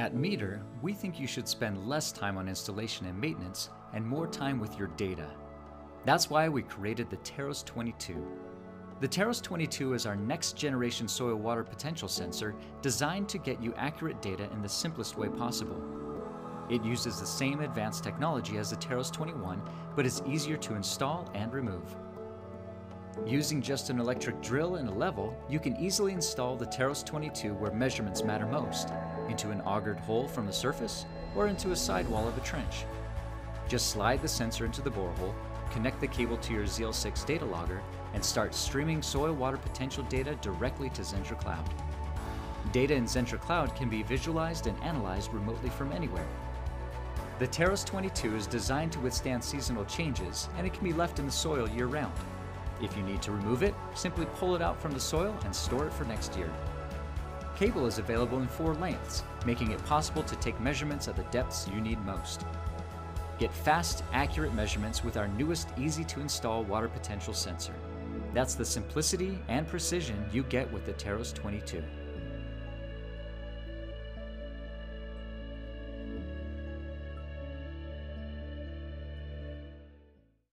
At Meter, we think you should spend less time on installation and maintenance and more time with your data. That's why we created the Teros 22. The Teros 22 is our next generation soil water potential sensor designed to get you accurate data in the simplest way possible. It uses the same advanced technology as the Teros 21, but is easier to install and remove. Using just an electric drill and a level, you can easily install the Teros 22 where measurements matter most, into an augered hole from the surface or into a sidewall of a trench. Just slide the sensor into the borehole, connect the cable to your ZL6 data logger, and start streaming soil water potential data directly to Zentra Cloud. Data in Zentra Cloud can be visualized and analyzed remotely from anywhere. The Teros 22 is designed to withstand seasonal changes and it can be left in the soil year round. If you need to remove it, simply pull it out from the soil and store it for next year. Cable is available in four lengths, making it possible to take measurements at the depths you need most. Get fast, accurate measurements with our newest easy to install water potential sensor. That's the simplicity and precision you get with the Teros 22.